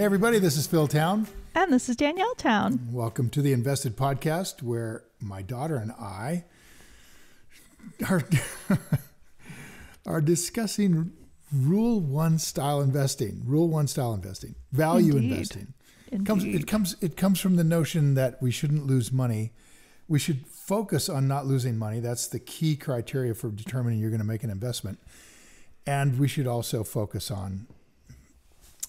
Hey, everybody, this is Phil Town. And this is Danielle Town. Welcome to the InvestED Podcast, where my daughter and I are, are discussing Rule One style investing. Rule One style investing, value Indeed. investing. Indeed. Comes, it comes it comes from the notion that we shouldn't lose money. We should focus on not losing money. That's the key criteria for determining you're going to make an investment. And we should also focus on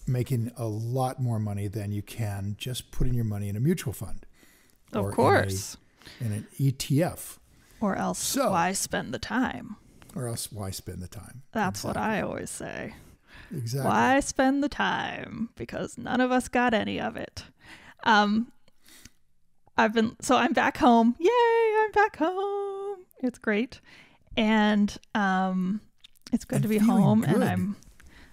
making a lot more money than you can just putting your money in a mutual fund. Of or in a- course. In, an ETF. Or else So- why spend the time? Or else why spend the time? That's what I always say. Exactly. Why spend the time? Because none of us got any of it. Um I've been so I'm back home. Yay, I'm back home. It's great. And um it's good to be home good. and I'm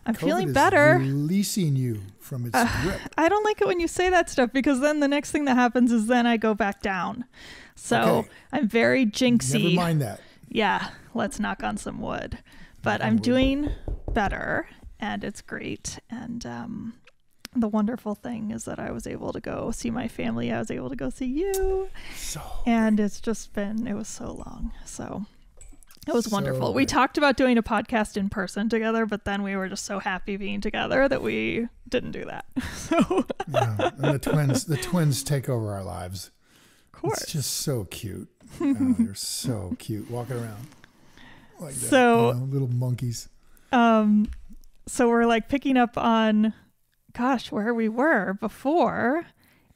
I'm COVID feeling better. Releasing you from its grip. I don't like it when you say that stuff because then the next thing that happens is then I go back down. So Okay. I'm very jinxy. Never mind that. Yeah, let's knock on some wood. But I'm doing better and it's great. And um, the wonderful thing is that I was able to go see my family. I was able to go see you. So And it's just been, it was so long. So it was So wonderful. We talked about doing a podcast in person together, but then we were just so happy being together that we didn't do that. So, yeah. the twins, the twins take over our lives. of course. It's just so cute. Oh, they're so cute walking around like that. So- you know, little monkeys. um so we're like picking up on gosh where we were before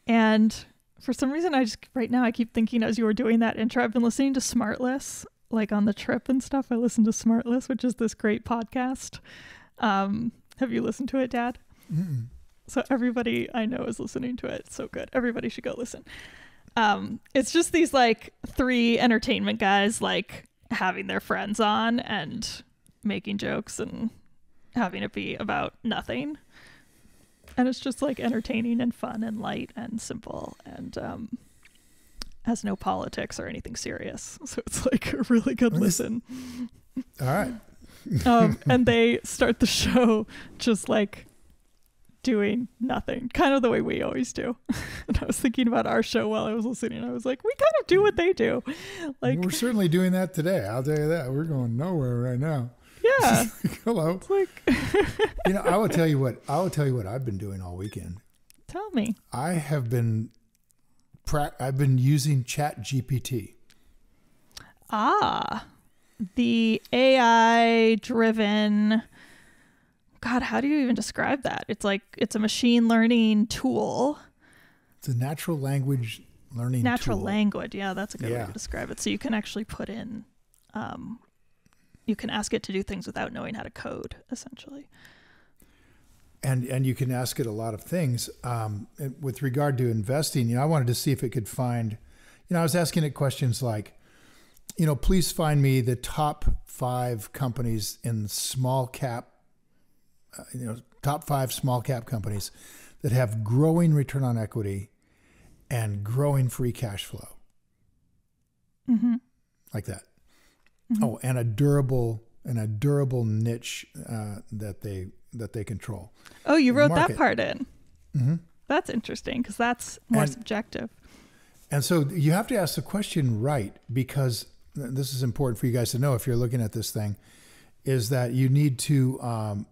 and for some reason i just right now i keep thinking as you were doing that intro i've been listening to smartless like on the trip and stuff i listen to smartless which is this great podcast um have you listened to it dad Mm-mm. so everybody I know is listening to it. It's so good. Everybody should go listen. Um, it's just these like three entertainment guys like having their friends on and making jokes and having it be about nothing. And it's just like entertaining and fun and light and simple and um has no politics or anything serious. So it's like a really good listen All right. um, and they start the show just like doing nothing, kind of the way we always do. and I was thinking about our show while I was listening. I was like, we kind of do what they do. Like, We're certainly doing that today. I'll tell you that. We're going nowhere right now. yeah, Hello. it's like, You know, I will tell you what. I will tell you what I've been doing all weekend. tell me. I have been, I've been using Chat GPT. Ah, the AI driven. God, how do you even describe that? It's like it's a machine learning tool. It's a natural language learning natural tool. language yeah that's a good way to describe it so you can actually put in um, you can ask it to do things without knowing how to code essentially and and you can ask it a lot of things um, with regard to investing. You know, I wanted to see if it could find. You know, I was asking it questions like, you know, please find me the top five companies in small cap. Uh, you know, top five small cap companies that have growing return on equity and growing free cash flow, mm-hmm. like that. Mhm. Oh, and a durable and a durable niche uh, that they that they control. oh you wrote market. that part in Mm-hmm. that's interesting because that's more And- subjective And so you have to ask the question right because this is important for you guys to know if you're looking at this thing, is that you need to um,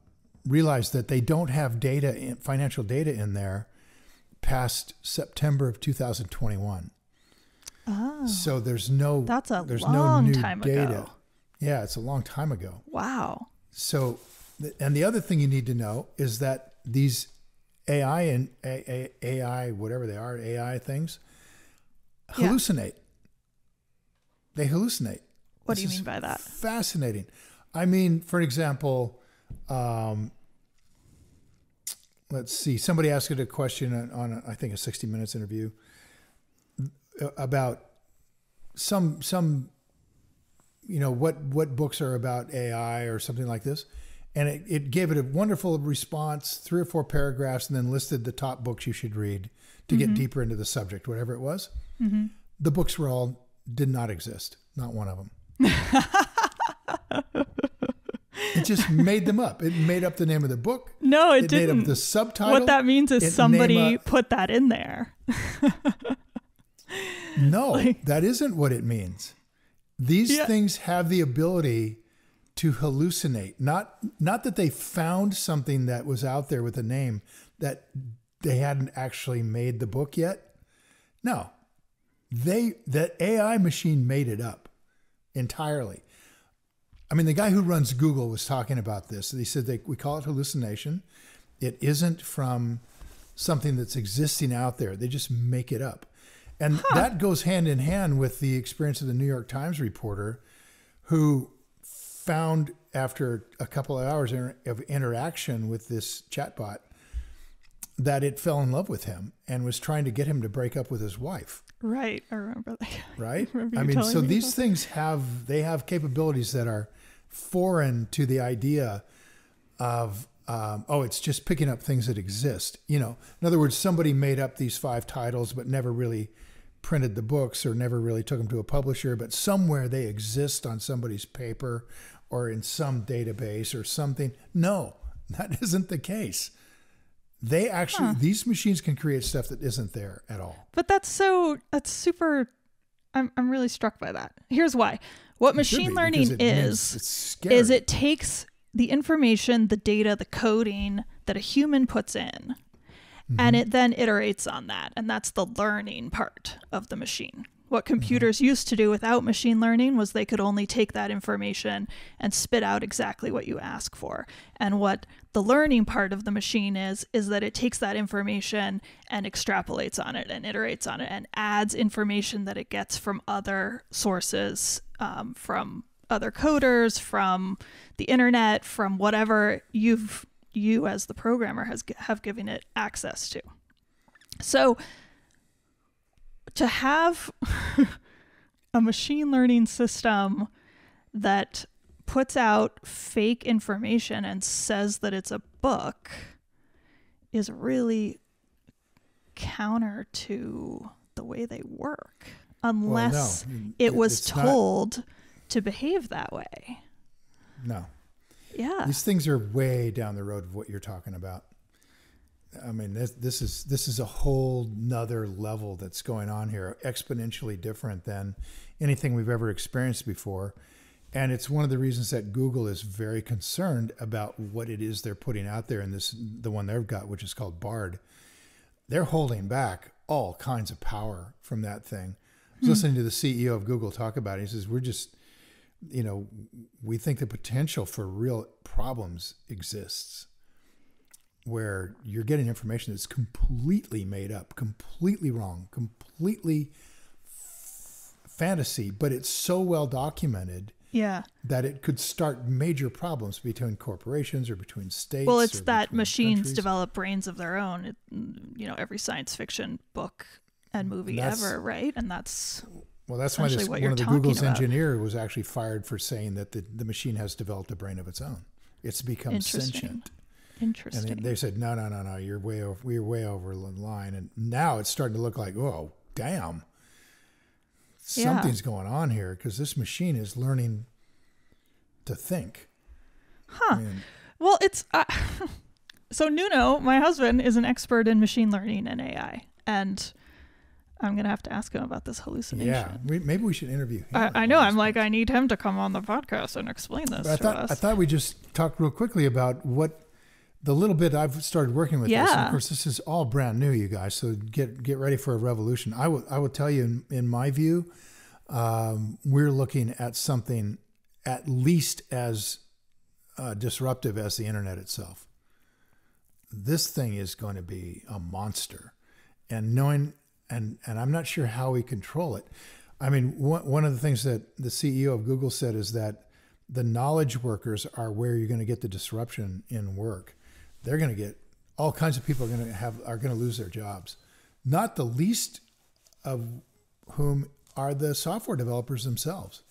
realize that they don't have data, in, financial data in there past September of 2021. oh So there's no that's a there's long no new time data. ago Yeah, it's a long time ago. wow So, and the other thing you need to know is that these AI and A- A- AI, whatever they are, AI things, Yeah. hallucinate. They hallucinate. what do you mean by that Fascinating. I mean, for example, um, let's see. Somebody asked it a question on, on a, I think a 60 Minutes interview about some some you know what what books are about AI or something like this, and it, it gave it a wonderful response, three or four paragraphs, and then listed the top books you should read to get mm-hmm. deeper into the subject, whatever it was. Mm-hmm. The books were all did not exist, not one of them. It just made them up. It made up the name of the book. No, it, It didn't. made up the subtitle. what that means is It somebody put that in there. No, Like- that isn't what it means. These Yeah. things have the ability to hallucinate. Not not that they found something that was out there with a name that they hadn't actually made the book yet. No. They that AI machine made it up entirely. I mean, the guy who runs Google was talking about this. He said they, we call it hallucination. It isn't from something that's existing out there. They just make it up. And that goes hand in hand with the experience of the New York Times reporter who found after a couple of hours of interaction with this chatbot that it fell in love with him and was trying to get him to break up with his wife Right. I remember that. right remember i mean so me these about things have they have capabilities that are foreign to the idea of um, oh it's just picking up things that exist you know in other words somebody made up these five titles but never really printed the books or never really took them to a publisher but somewhere they exist on somebody's paper or in some database or something no that isn't the case they actually these machines can create stuff that isn't there at all But that's so that's super I'm I'm really struck by that. Here's why. What It should be, machine learning it is is it takes the information, the data, the coding that a human puts in and Mm-hmm. it then iterates on that and that's the learning part of the machine. What Mm-hmm. computers used to do without machine learning was they could only take that information and spit out exactly what you ask for. And what the learning part of the machine is, is that it takes that information and extrapolates on it and iterates on it and adds information that it gets from other sources, um, from other coders, from the internet, from whatever you've you as the programmer has have given it access to. So to have a machine learning system that puts out fake information and says that it's a book is really counter to the way they work unless no, it it- was it's not- told to behave that way. No, Yeah. these things are way down the road of what you're talking about. I mean, this this is this is a whole nother level that's going on here, exponentially different than anything we've ever experienced before. And it's one of the reasons that Google is very concerned about what it is they're putting out there in this the one they've got, which is called Bard. They're holding back all kinds of power from that thing. I was hmm. listening to the CEO of Google talk about it. He says, We're just you know, we think the potential for real problems exists where you're getting information that's completely made up, completely wrong, completely f- fantasy, but it's so well documented yeah. that it could start major problems between corporations or between states. Well, it's that machines countries. develop brains of their own. It, you know, every science fiction book and mm, movie That's- ever, right? And that's Well, that's why this, what one of the Google's about. engineer was actually fired for saying that the, the machine has developed a brain of its own. It's become sentient. Interesting. And they said, no, no, no, no, you're way over, we're way over the line. And now it's starting to look like, oh, damn, Yeah. something's going on here because this machine is learning to think. huh. I mean, Well, it's uh, so Nuno, my husband, is an expert in machine learning and AI, and I'm gonna have to ask him about this hallucination. yeah, we, maybe we should interview him. I, I know. I'm like. I need him to come on the podcast and explain this But I to thought, us. I thought we just talked real quickly about what the little bit I've started working with this. Of course, this is all brand new, you guys. So get get ready for a revolution. I will I will tell you, in, in my view, um, we're looking at something at least as uh, disruptive as the internet itself. This thing is going to be a monster, and knowing and and I'm not sure how we control it. I mean, one one of the things that the CEO of Google said is that the knowledge workers are where you're going to get the disruption in work. They're going to get all kinds of people are going to have are going to lose their jobs. Not the least of whom are the software developers themselves.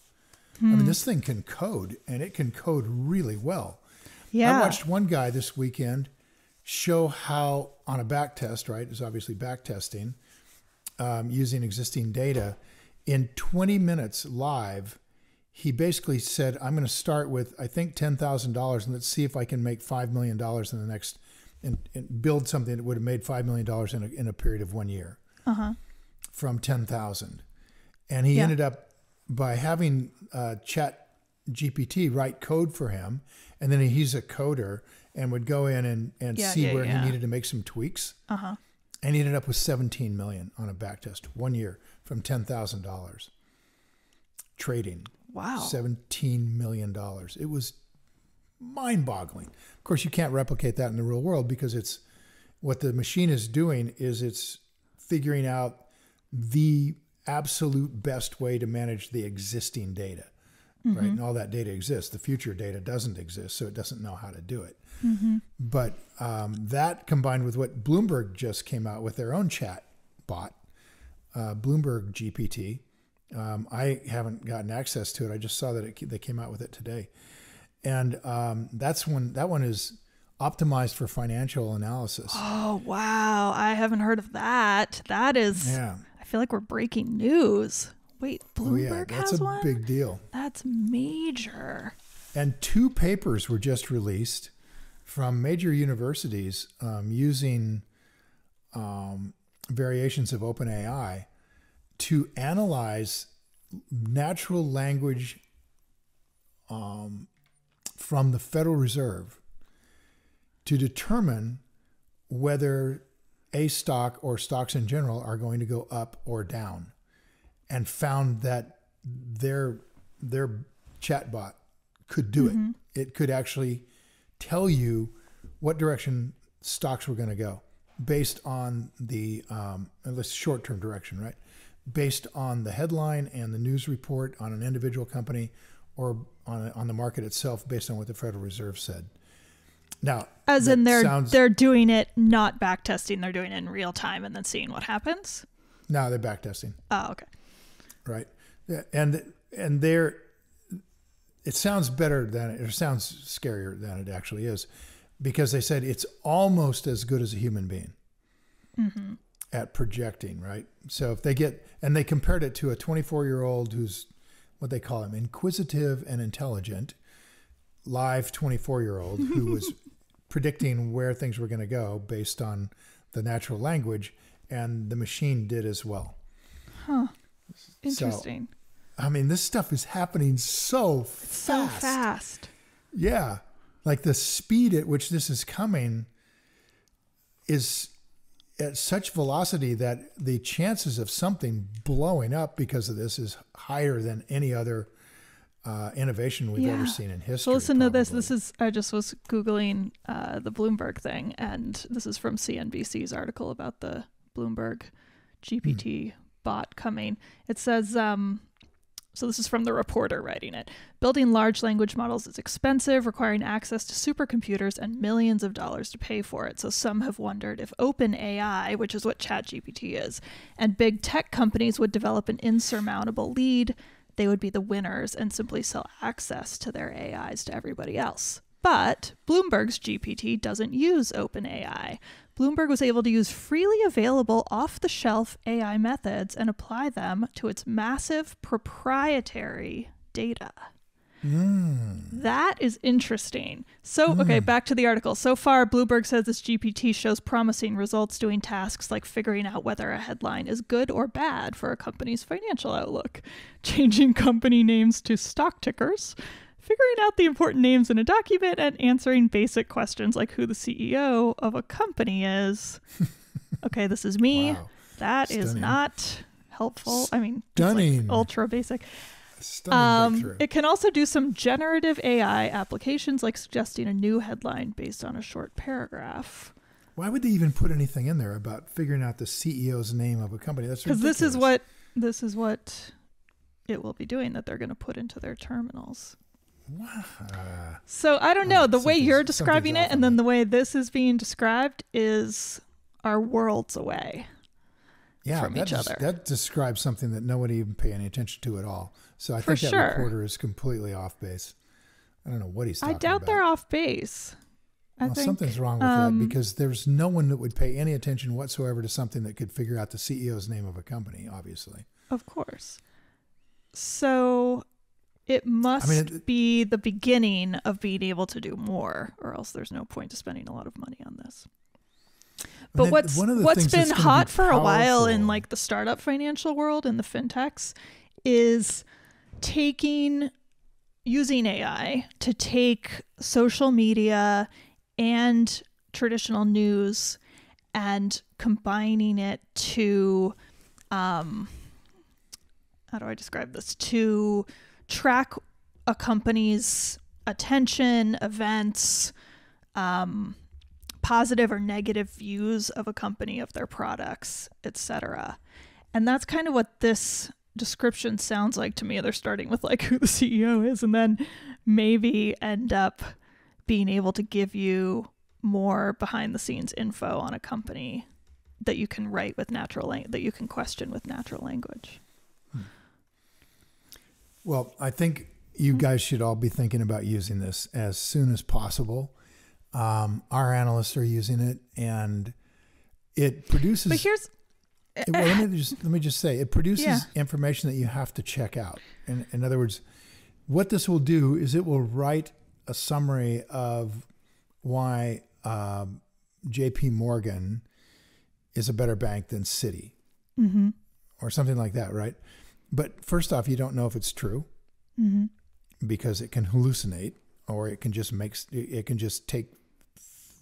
I mean, this thing can code and it can code really well. yeah. I watched one guy this weekend show how on a back test, right? It's obviously back testing um, using existing data. In 20 minutes live, he basically said, "I'm going to start with I think ten thousand dollars, and let's see if I can make five million dollars in the next, and, and build something that would have made five million dollars in a, in a period of one year Uh huh. from ten thousand, and he Yeah. ended up by having uh, Chat GPT write code for him, and then he's a coder and would go in and, and Yeah, see yeah, where he needed to make some tweaks, Uh huh. and he ended up with seventeen million on a back test one year from ten thousand dollars trading. Wow. $17 million. It was mind boggling. Of course, you can't replicate that in the real world because it's what the machine is doing is it's figuring out the absolute best way to manage the existing data. Right. And all that data exists. The future data doesn't exist, so it doesn't know how to do it. But um, that combined with what Bloomberg just came out with their own chat bot, uh, Bloomberg GPT, um, I haven't gotten access to it. I just saw that it, they came out with it today, and um, that's one. That one is optimized for financial analysis. Oh wow! I haven't heard of that. That is. Yeah. I feel like we're breaking news. Wait, Oh yeah, Bloomberg that's has a one. big deal. That's major. And two papers were just released from major universities um, using um, variations of OpenAI to analyze natural language um, from the Federal Reserve to determine whether a stock or stocks in general are going to go up or down, and found that their their chatbot could do it. It could actually tell you what direction stocks were going to go based on the um, at least short term direction, right? Based on the headline and the news report on an individual company or on, a, on the market itself based on what the Federal Reserve said. Now, As in they're sounds, they're doing it not back testing, they're doing it in real time and then seeing what happens. no, they're back testing. Oh, okay. right and and there it sounds better than it sounds scarier than it actually is because they said it's almost as good as a human being mm-hmm. At projecting right so if they get and they compared it to a 24 year old who's what they call him inquisitive and intelligent live 24 year old who was predicting where things were going to go based on the natural language and the machine did as well Huh. Interesting. I mean, this stuff is happening so fast. so fast. Yeah. Like the speed at which this is coming is at such velocity that the chances of something blowing up because of this is higher than any other uh, innovation we've Yeah. ever seen in history. So listen to this. This is I just was googling uh, the Bloomberg thing, and this is from CNBC's article about the Bloomberg GPT bot coming. It says, um, so this is from the reporter writing it. Building large language models is expensive, requiring access to supercomputers and millions of dollars to pay for it. So some have wondered if OpenAI, which is what ChatGPT is, and big tech companies would develop an insurmountable lead, they would be the winners and simply sell access to their AIs to everybody else. But Bloomberg's GPT doesn't use OpenAI. Bloomberg was able to use freely available off the shelf AI methods and apply them to its massive proprietary data. Hmm. That is interesting. So, okay, hmm. back to the article. So far, Bloomberg says this GPT shows promising results doing tasks like figuring out whether a headline is good or bad for a company's financial outlook, changing company names to stock tickers, figuring out the important names in a document, and answering basic questions like who the CEO of a company is. okay, this is me. Wow. That is Stunning. not helpful. I mean, it's like ultra basic. Stunning Um, it can also do some generative AI applications, like suggesting a new headline based on a short paragraph. Why would they even put anything in there about figuring out the CEO's name of a company? That's Because this is what this is what it will be doing that they're going to put into their terminals. Uh, So I don't know. The way you're describing it, and then the way this is being described, is our worlds away. yeah, from that each des- other. That describes something that nobody even pay any attention to at all. So I For think that sure. reporter is completely off base. I don't know what he's I doubt about. they're off base. I well, think something's wrong with um, that because there's no one that would pay any attention whatsoever to something that could figure out the CEO's name of a company. Obviously, Of course. So it must I mean, it- be the beginning of being able to do more, or else there's no point to spending a lot of money on this. But what's one of the what's been gonna be hot for a while in like the startup financial world and the fintechs is taking using AI to take social media and traditional news and combining it to um how do I describe this to track a company's attention, events, um, positive or negative views of a company, of their products, etc. And that's kind of what this description sounds like to me. They're starting with like who the CEO is and then maybe end up being able to give you more behind the scenes info on a company that you can write with natural language that you can question with natural language. Well, I think you Mm-hmm. guys should all be thinking about using this as soon as possible. Um, our analysts are using it, and it produces. But here's it- well, let me just let me just say it produces Yeah. information that you have to check out. In, in other words, what this will do is it will write a summary of why um, J.P. Morgan is a better bank than Citi, mm-hmm, or something like that, right? But first off, you don't know if it's true mm-hmm. because it can hallucinate or it can just make it can just take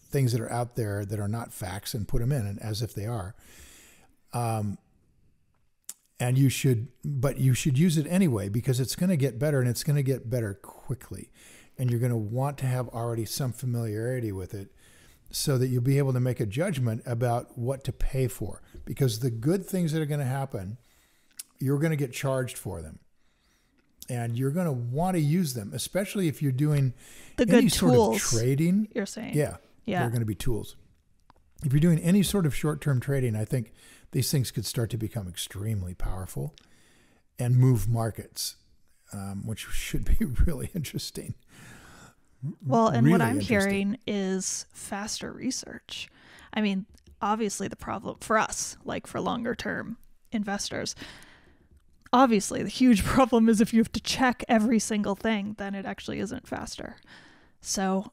things that are out there that are not facts and put them in and as if they are um, and you should but you should use it anyway because it's going to get better and it's going to get better quickly and you're going to want to have already some familiarity with it so that you'll be able to make a judgment about what to pay for because the good things that are going to happen you're going to get charged for them and you're going to want to use them, especially if you're doing The any good sort tools. of trading. You're saying, Yeah, yeah, they're going to be tools. If you're doing any sort of short-term trading, I think these things could start to become extremely powerful and move markets, um, which should be really interesting. Well, and what I'm hearing is faster research. I mean, obviously, the problem for us, like for longer term investors, obviously, the huge problem is if you have to check every single thing, then it actually isn't faster. So,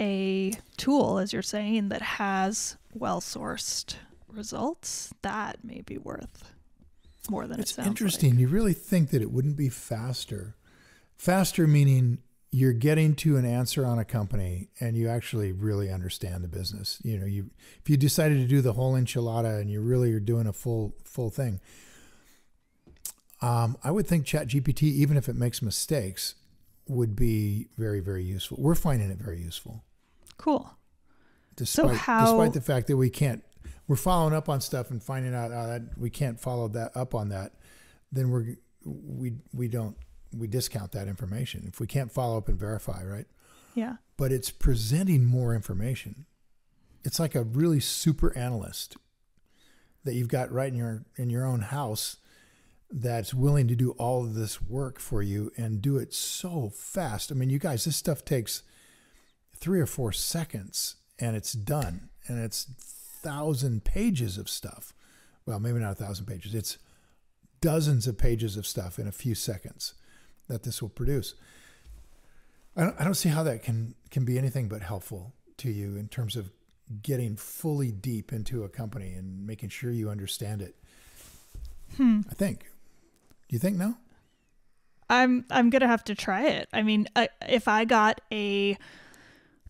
a tool, as you're saying, that has well sourced results, that may be worth more than it It's sounds interesting. like. You really think that it wouldn't be faster? Faster meaning you're getting to an answer on a company and you actually really understand the business. You know, you if you decided to do the whole enchilada and you really are doing a full full thing. Um, I would think ChatGPT, even if it makes mistakes, would be very very useful. We're finding it very useful, Cool. despite how- despite the fact that we can't. We're following up on stuff and finding out uh, that we can't follow that up on that. Then we're we we don't we discount that information if we can't follow up and verify, right? Yeah. But it's presenting more information. It's like a really super analyst that you've got right in your in your own house that's willing to do all of this work for you and do it so fast. I mean, you guys, this stuff takes three or four seconds and it's done. And it's thousand pages of stuff. Well, maybe not a thousand pages. It's dozens of pages of stuff in a few seconds that this will produce. I don't, I don't see how that can can be anything but helpful to you in terms of getting fully deep into a company and making sure you understand it. Hmm. I think. You think no? I'm I'm gonna have to try it. I mean, I, if I got a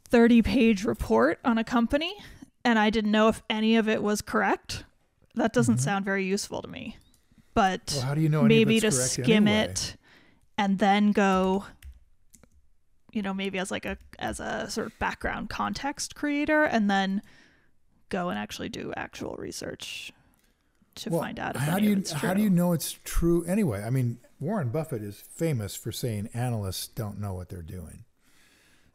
30 page report on a company and I didn't know if any of it was correct, that doesn't sound very useful to me. But Mm-hmm. Well, how do you know maybe to skim anyway? it and then go, you know, maybe as like a as a sort of background context creator, and then go and actually do actual research to Well, find out how do you how do you know it's true anyway? I mean, Warren Buffett is famous for saying analysts don't know what they're doing.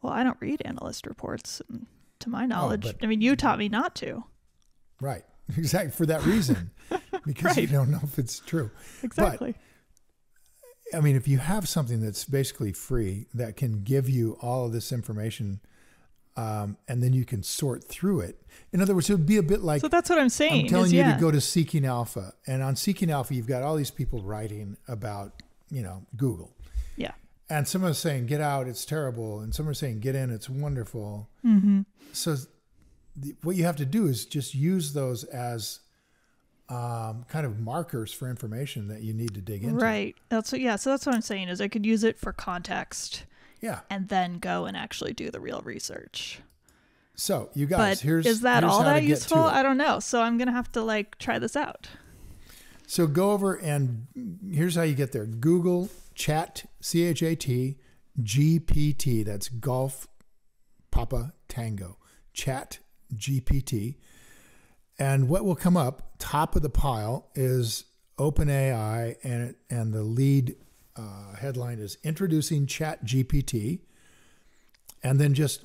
Well, I don't read analyst reports, and to my oh, knowledge. Oh, but- I mean, you taught me not to. Right. Exactly for that reason. because you don't know if it's true. Exactly. I mean, if you have something that's basically free that can give you all of this information, um, and then you can sort through it. In other words, it would be a bit like so that's what I'm saying. I'm telling is, you yeah, to go to Seeking Alpha, and on Seeking Alpha, you've got all these people writing about you know Google, Yeah. and some are saying get out, it's terrible, and some are saying get in, it's wonderful. Mm-hmm. So the, what you have to do is just use those as um, kind of markers for information that you need to dig into. Right. That's what, yeah. So that's what I'm saying is I could use it for context Yeah. and then go and actually do the real research. So you guys, but here's is that here's all that useful? I don't know. So I'm gonna have to like try this out. So go over and here's how you get there. Google chat C H A T G P T. That's Golf Papa Tango. Chat GPT. And what will come up top of the pile is OpenAI, and and the lead uh, headline is introducing Chat GPT. And then just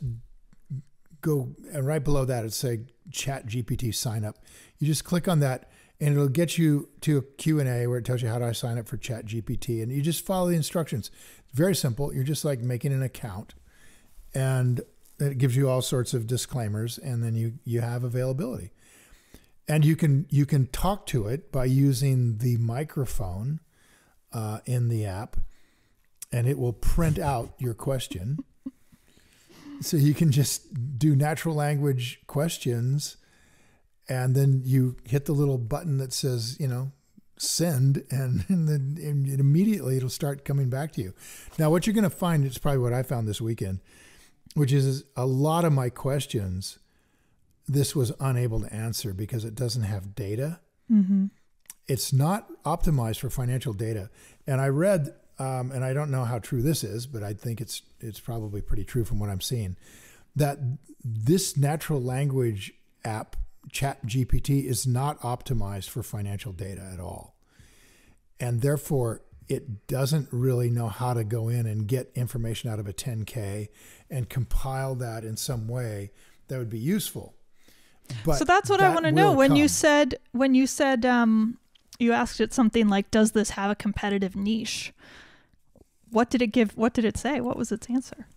go and right below that it say Chat GPT sign up. You just click on that and it'll get you to a Q&A where it tells you how do I sign up for Chat GPT and you just follow the instructions. It's very simple. You're just like making an account and it gives you all sorts of disclaimers and then you you have availability. And you can you can talk to it by using the microphone uh, in the app and it will print out your question. So you can just do natural language questions and then you hit the little button that says, you know, send and, and then and it immediately it'll start coming back to you. Now what you're going to find it's probably what I found this weekend, which is a lot of my questions this was unable to answer because it doesn't have data. Mm-hmm. It's not optimized for financial data. And I read um, and I don't know how true this is, but I think it's it's probably pretty true from what I'm seeing, that this natural language app, Chat GPT, is not optimized for financial data at all, and therefore it doesn't really know how to go in and get information out of a 10K and compile that in some way that would be useful. But so that's what I want to know. When you said when you said um you asked it something like does this have a competitive niche? What did it give what did it say? What was its answer?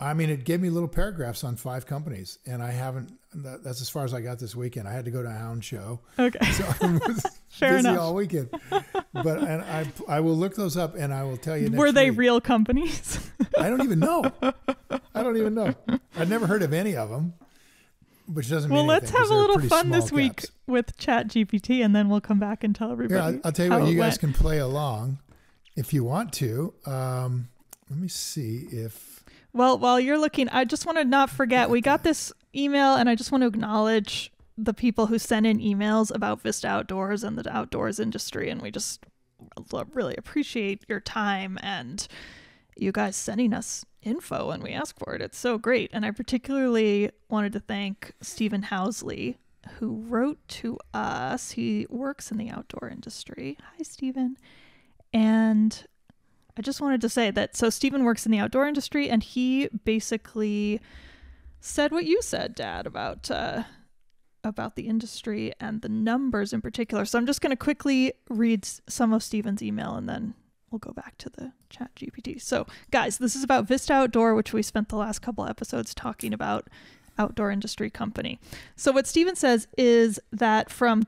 I mean, it gave me little paragraphs on five companies, and I haven't. That, that's as far as I got this weekend. I had to go to a hound show, Okay. so I was Fair busy enough. all weekend. But and I I will look those up, and I will tell you. Were they week. real companies? I don't even know. I don't even know. I'd never heard of any of them, which doesn't well, let's anything, have a little fun this week with Chat GPT and then we'll come back and tell everybody. Yeah, I'll, I'll tell you what. You guys went. can play along if you want to. Um, let me see if. Well, while you're looking, I just want to not forget we got this email, and I just want to acknowledge the people who sent in emails about Vista Outdoors and the outdoors industry, and we just really appreciate your time and you guys sending us info when we ask for it. It's so great, and I particularly wanted to thank Stephen Housley who wrote to us. He works in the outdoor industry. Hi, Stephen. And I just wanted to say that so Stephen works in the outdoor industry and he basically said what you said, Dad, about uh, about the industry and the numbers in particular. So I'm just going to quickly read some of Stephen's email and then we'll go back to the chat GPT. So guys, this is about Vista Outdoor, which we spent the last couple episodes talking about outdoor industry company. So what Stephen says is that from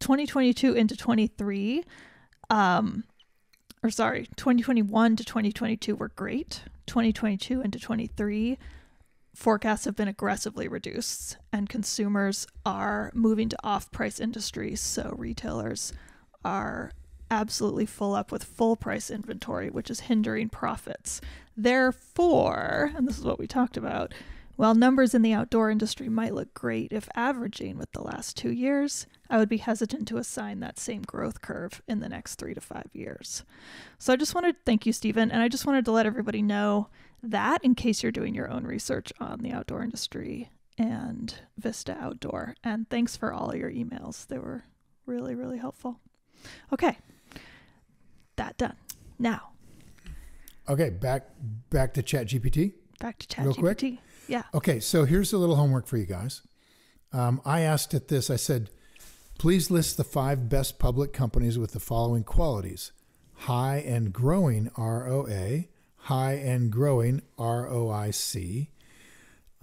2022 into 23, um, or sorry, 2021 to 2022 were great. 2022 into 23 forecasts have been aggressively reduced and consumers are moving to off-price industries, so retailers are absolutely full up with full price inventory, which is hindering profits. Therefore, and this is what we talked about, while numbers in the outdoor industry might look great if averaging with the last two years, I would be hesitant to assign that same growth curve in the next three to five years. So I just wanted to thank you, Stephen, and I just wanted to let everybody know that in case you're doing your own research on the outdoor industry and Vista Outdoor. And thanks for all your emails. They were really, really helpful. Okay. That done. Now, Okay, back back to Chat GPT. back to Chat Real quick? ChatGPT. Yeah. Okay, so here's a little homework for you guys. Um, I asked it this. I said, please list the five best public companies with the following qualities: high and growing ROA, high and growing ROIC,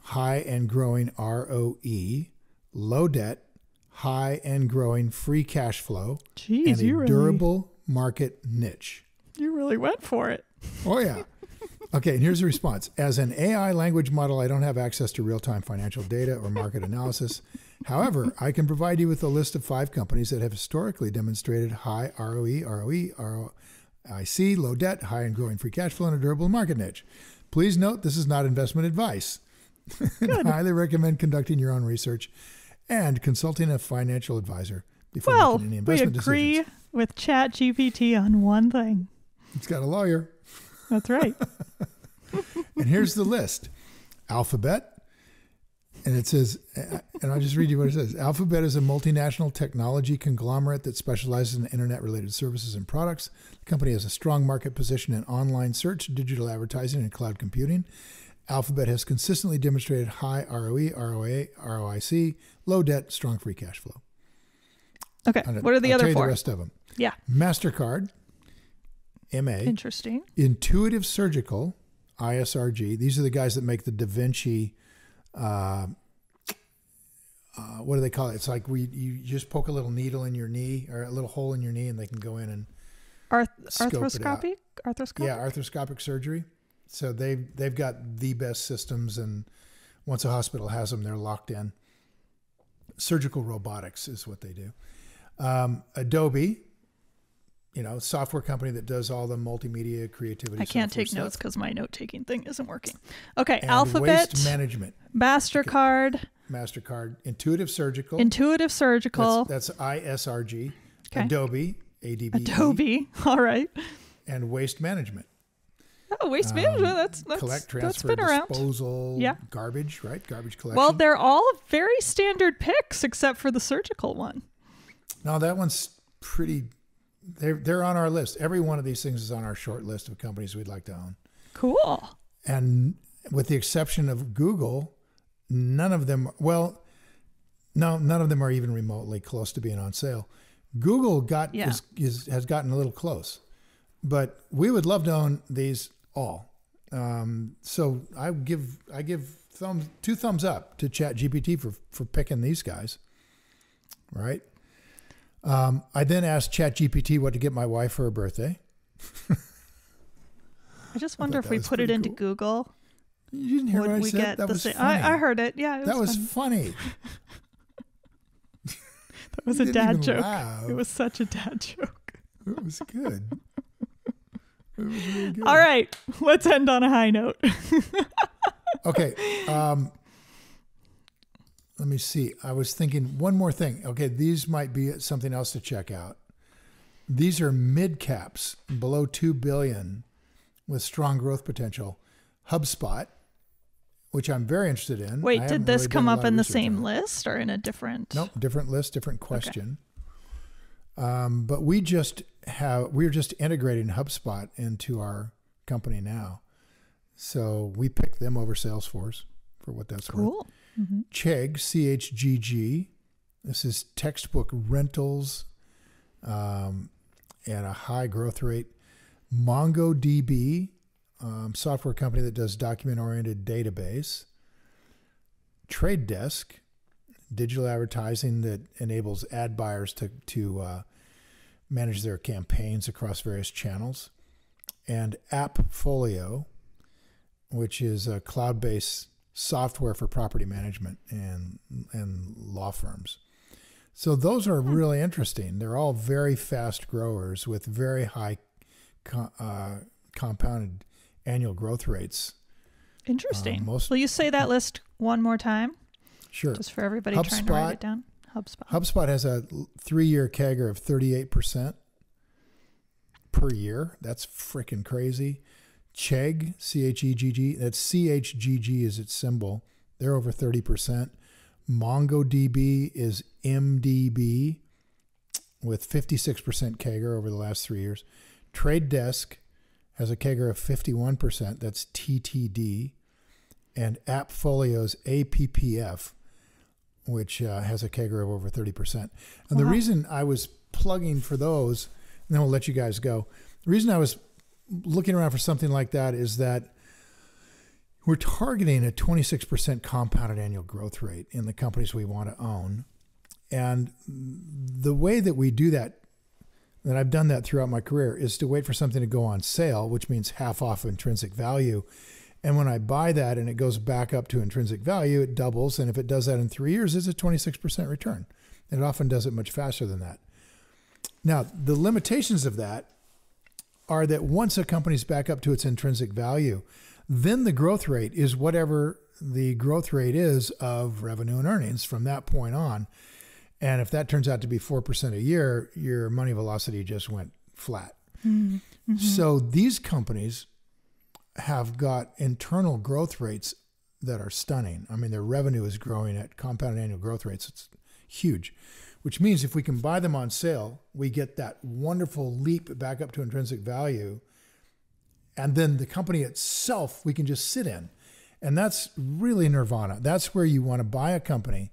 high and growing ROE, low debt, high and growing free cash flow, Jeez, and a really, durable market niche. you really went for it. Oh yeah. Okay, and here's the response. As an AI language model, I don't have access to real time financial data or market analysis. However, I can provide you with a list of five companies that have historically demonstrated high ROE, ROE, ROIC, low debt, high and growing free cash flow, and a durable market niche. Please note this is not investment advice. I highly recommend conducting your own research and consulting a financial advisor before Well, making any investment we agree decisions. With ChatGPT on one thing. It's got a lawyer. That's right. And here's the list Alphabet. And it says, and I'll just read you what it says Alphabet is a multinational technology conglomerate that specializes in internet related services and products. The company has a strong market position in online search, digital advertising, and cloud computing. Alphabet has consistently demonstrated high ROE, ROA, ROIC, low debt, strong free cash flow. Okay. What are the I'll other four? The rest of them. Yeah. MasterCard, MA, Interesting. Intuitive Surgical, ISRG. These are the guys that make the Da Vinci. Uh, uh, what do they call it? It's like we you just poke a little needle in your knee or a little hole in your knee, and they can go in and Arth- Scope it out. arthroscopic? Arthroscopic? yeah, arthroscopic surgery. So they've they've got the best systems, and once a hospital has them, they're locked in. Surgical robotics is what they do. Um, Adobe, you know, software company that does all the multimedia creativity. I can't take stuff. notes because my note taking thing isn't working. Okay. And Alphabet, waste management, MasterCard, Mastercard, Intuitive Surgical. Intuitive Surgical, That's, that's ISRG. Okay. Adobe, ADB, Adobe. All right. and waste management. Oh, waste Um, management. That's that's collect, that's transfer, been around. disposal, Yeah. garbage, right? Garbage collection. Well, they're all very standard picks except for the surgical one. no, that one's pretty. They're they're on our list. Every one of these things is on our short list of companies we'd like to own. Cool. And with the exception of Google, none of them. Well, no, none of them are even remotely close to being on sale. Google got Yeah. is, is has gotten a little close, but we would love to own these all. Um, so I give I give thumbs two thumbs up to Chat GPT for for picking these guys. Right. Um, I then asked ChatGPT what to get my wife for her birthday. I just wonder thought if we put it into cool. Google, You didn't hear would what I we said? get that the was same? funny. I, I heard it. Yeah, it was that was funny. funny. that was a dad joke. laugh. It was such a dad joke. It was good. It was really good. All right, let's end on a high note. Okay. Um, let me see. I was thinking one more thing. Okay, these might be something else to check out. These are mid caps below two billion with strong growth potential. HubSpot, which I'm very interested in. Wait, I did this really come up in the same list or in a different? Nope, different list, different question. Um, but we just have we're just integrating HubSpot into our company now, so we picked them over Salesforce for what that's worth. Cool. hmm Chegg, C H G G. This is textbook rentals um, and a high growth rate. MongoDB, um, software company that does document oriented database. Trade Desk, digital advertising that enables ad buyers to, to uh, manage their campaigns across various channels. And AppFolio, which is a cloud based software for property management and and law firms. So those are really interesting. They're all very fast growers with very high co- uh, compounded annual growth rates. Interesting. Um, most- Will you say that list one more time, Sure. just for everybody trying to write HubSpot. it down? HubSpot. HubSpot has a three-year CAGR of 38% per year. That's freaking crazy. Chegg, C H E G G, that's C H G G is its symbol. They're over 30%. MongoDB is MDB with 56% CAGR over the last three years. Trade Desk has a CAGR of 51%. That's TTD. And AppFolio's APPF, which uh, has a CAGR of over 30%. And the reason I was plugging for those, and then we'll let you guys go. The reason I was looking around for something like that is that we're targeting a 26% compounded annual growth rate in the companies we want to own. And the way that we do that and I've done that throughout my career, is to wait for something to go on sale, which means half off intrinsic value. And when I buy that and it goes back up to intrinsic value, it doubles. And if it does that in three years, it's a 26% return. And it often does it much faster than that. Now, the limitations of that are that once a company's back up to its intrinsic value, then the growth rate is whatever the growth rate is of revenue and earnings from that point on. And if that turns out to be 4% a year, your money velocity just went flat. Mm-hmm. So these companies have got internal growth rates that are stunning. I mean, their revenue is growing at compounded annual growth rates. It's huge, which means if we can buy them on sale, we get that wonderful leap back up to intrinsic value. And then the company itself, we can just sit in. And that's really nirvana. That's where you want to buy a company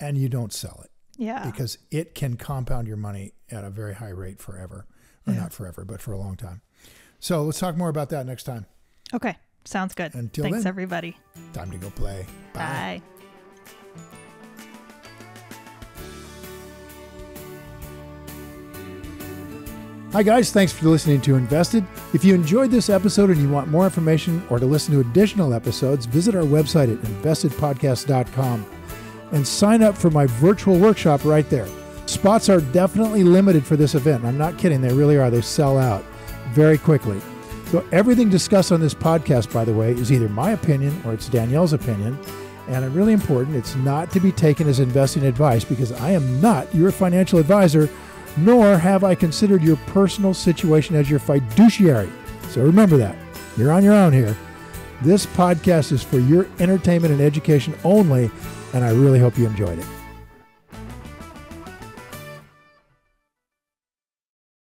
and you don't sell it. Yeah. Because it can compound your money at a very high rate forever. Or yeah. not forever, but for a long time. So let's talk more about that next time. Okay. Sounds good. Until Thanks, then, everybody. Time to go play. Bye. Bye. Hi, guys. Thanks for listening to InvestED. If you enjoyed this episode and you want more information or to listen to additional episodes, visit our website at investedpodcast.com and sign up for my virtual workshop right there. Spots are definitely limited for this event. I'm not kidding, they really are. They sell out very quickly. So, everything discussed on this podcast, by the way, is either my opinion or it's Danielle's opinion. And really important, it's not to be taken as investing advice because I am not your financial advisor, nor have I considered your personal situation as your fiduciary. So remember that. You're on your own here. This podcast is for your entertainment and education only and I really hope you enjoyed it.